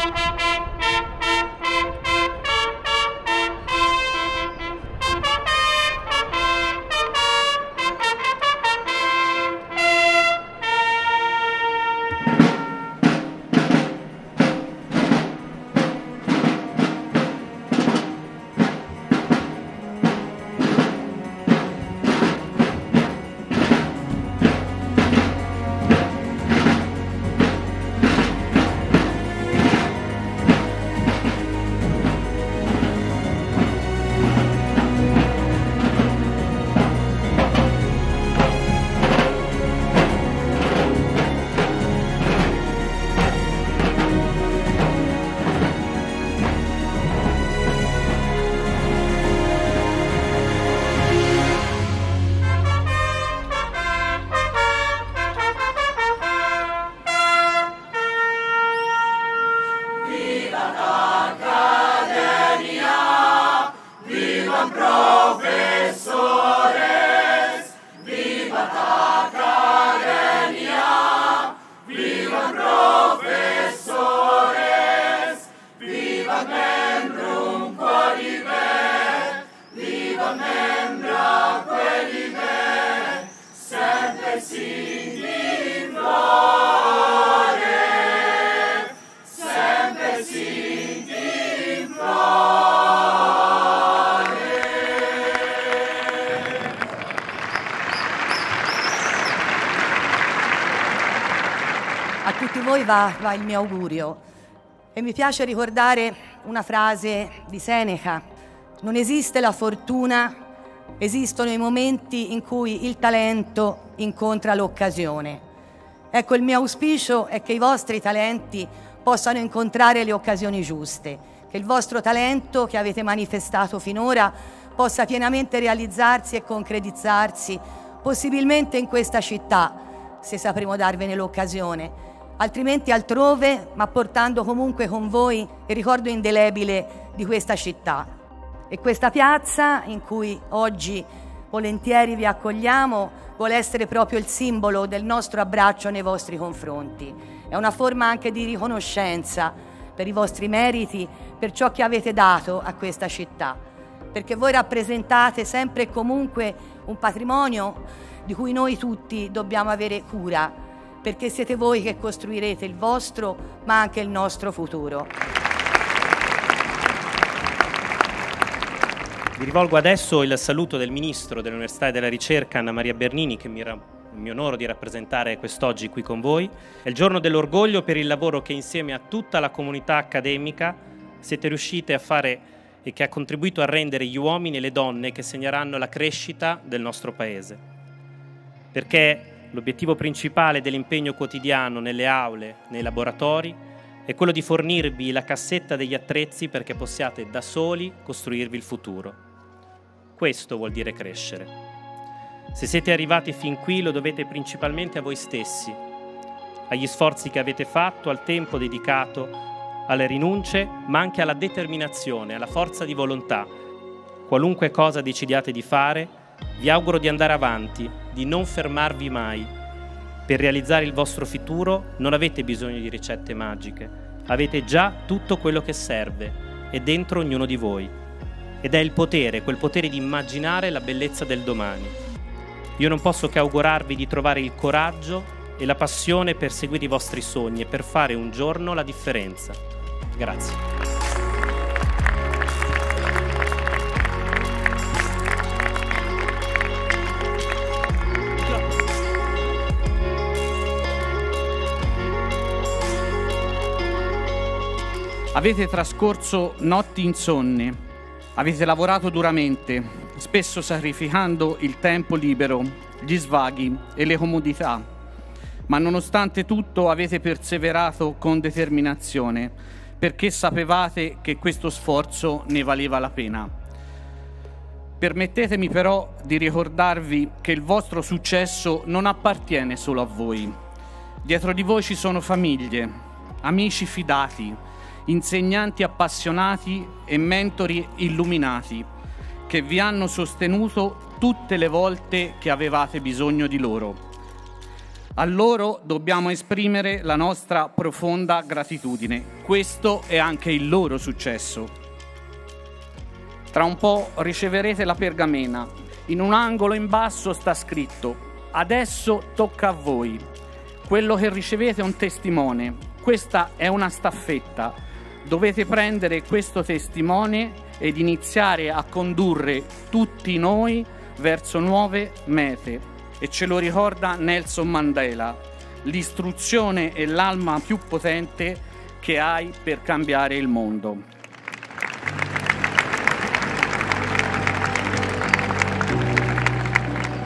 Thank you. Tutti voi va, va il mio augurio e mi piace ricordare una frase di Seneca. Non esiste la fortuna, esistono i momenti in cui il talento incontra l'occasione. Ecco, il mio auspicio è che i vostri talenti possano incontrare le occasioni giuste, che il vostro talento che avete manifestato finora possa pienamente realizzarsi e concretizzarsi, possibilmente in questa città, se sapremo darvene l'occasione, altrimenti altrove, ma portando comunque con voi il ricordo indelebile di questa città. E questa piazza in cui oggi volentieri vi accogliamo vuole essere proprio il simbolo del nostro abbraccio nei vostri confronti. È una forma anche di riconoscenza per i vostri meriti, per ciò che avete dato a questa città, perché voi rappresentate sempre e comunque un patrimonio di cui noi tutti dobbiamo avere cura, perché siete voi che costruirete il vostro, ma anche il nostro futuro. Vi rivolgo adesso il saluto del Ministro dell'Università e della Ricerca, Anna Maria Bernini, che mi, mi onoro di rappresentare quest'oggi qui con voi. È il giorno dell'orgoglio per il lavoro che insieme a tutta la comunità accademica siete riusciti a fare e che ha contribuito a rendere gli uomini e le donne che segneranno la crescita del nostro Paese. Perché l'obiettivo principale dell'impegno quotidiano nelle aule, nei laboratori, è quello di fornirvi la cassetta degli attrezzi perché possiate da soli costruirvi il futuro. Questo vuol dire crescere. Se siete arrivati fin qui lo dovete principalmente a voi stessi, agli sforzi che avete fatto, al tempo dedicato, alle rinunce, ma anche alla determinazione, alla forza di volontà. Qualunque cosa decidiate di fare, vi auguro di andare avanti, di non fermarvi mai. Per realizzare il vostro futuro non avete bisogno di ricette magiche, avete già tutto quello che serve, è dentro ognuno di voi ed è il potere, quel potere di immaginare la bellezza del domani. Io non posso che augurarvi di trovare il coraggio e la passione per seguire i vostri sogni e per fare un giorno la differenza. Grazie. Avete trascorso notti insonni Avete lavorato duramente, spesso sacrificando il tempo libero, gli svaghi e le comodità, ma nonostante tutto avete perseverato con determinazione perché sapevate che questo sforzo ne valeva la pena. Permettetemi però di ricordarvi che il vostro successo non appartiene solo a voi. Dietro di voi ci sono famiglie, amici fidati, insegnanti appassionati e mentori illuminati che vi hanno sostenuto tutte le volte che avevate bisogno di loro. A loro dobbiamo esprimere la nostra profonda gratitudine. Questo è anche il loro successo. Tra un po' riceverete la pergamena. In un angolo in basso sta scritto Adesso tocca a voi. Quello che ricevete è un testimone. Questa è una staffetta. Dovete prendere questo testimone ed iniziare a condurre tutti noi verso nuove mete e ce lo ricorda Nelson Mandela. L'istruzione è l'alma più potente che hai per cambiare il mondo.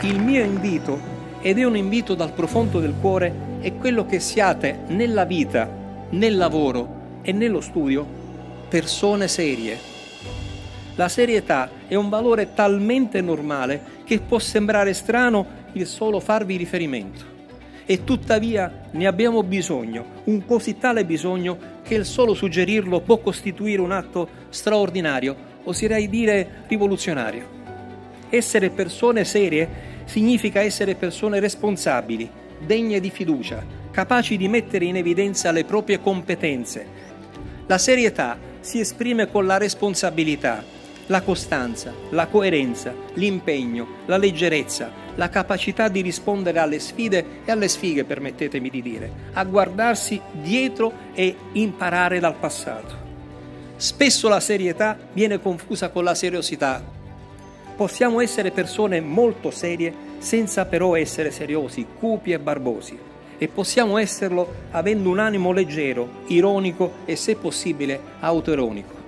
Il mio invito, ed è un invito dal profondo del cuore, è quello che siate nella vita, nel lavoro e nello studio persone serie. La serietà è un valore talmente normale che può sembrare strano il solo farvi riferimento. E tuttavia ne abbiamo bisogno, un così tale bisogno che il solo suggerirlo può costituire un atto straordinario, oserei dire rivoluzionario. Essere persone serie significa essere persone responsabili, degne di fiducia, capaci di mettere in evidenza le proprie competenze. La serietà si esprime con la responsabilità, la costanza, la coerenza, l'impegno, la leggerezza, la capacità di rispondere alle sfide e alle sfighe, permettetemi di dire, a guardarsi dietro e imparare dal passato. Spesso la serietà viene confusa con la seriosità. Possiamo essere persone molto serie senza però essere seriosi, cupi e barbosi. E possiamo esserlo avendo un animo leggero, ironico e se possibile autoironico.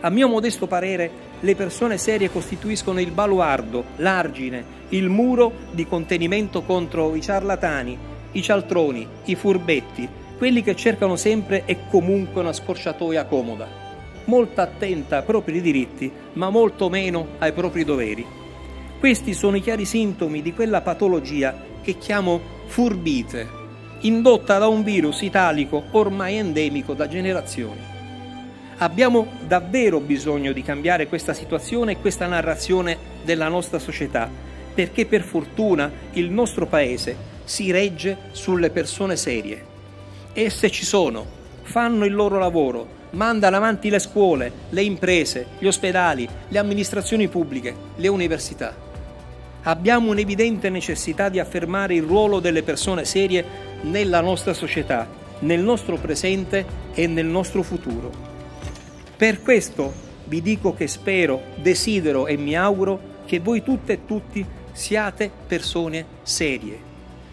A mio modesto parere, le persone serie costituiscono il baluardo, l'argine, il muro di contenimento contro i ciarlatani, i cialtroni, i furbetti, quelli che cercano sempre e comunque una scorciatoia comoda, molto attenta ai propri diritti, ma molto meno ai propri doveri. Questi sono i chiari sintomi di quella patologia che chiamo furbite, indotta da un virus italico ormai endemico da generazioni. Abbiamo davvero bisogno di cambiare questa situazione e questa narrazione della nostra società, perché per fortuna il nostro paese si regge sulle persone serie. Esse ci sono, fanno il loro lavoro, mandano avanti le scuole, le imprese, gli ospedali, le amministrazioni pubbliche, le università. Abbiamo un'evidente necessità di affermare il ruolo delle persone serie nella nostra società, nel nostro presente e nel nostro futuro. Per questo vi dico che spero, desidero e mi auguro che voi tutte e tutti siate persone serie.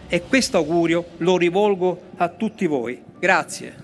E questo augurio lo rivolgo a tutti voi. Grazie.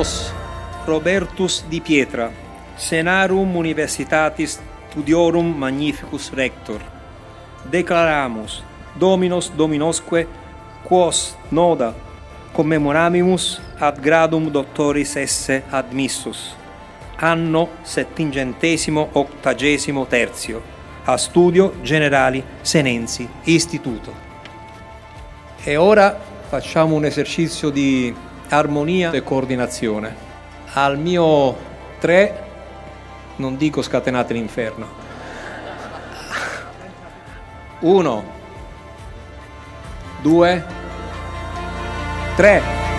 Nos Robertus di Pietra, Senarum Universitatis Studiorum Magnificus Rector, declaramus Dominos Dominosque quos noda commemoramimus ad gradum doctoris esse admissus, anno settingentesimo octagesimo terzio, a studio generali Senensi Istituto. E ora facciamo un esercizio di armonia e coordinazione. Al mio 3 non dico scatenate l'inferno. 1 2 3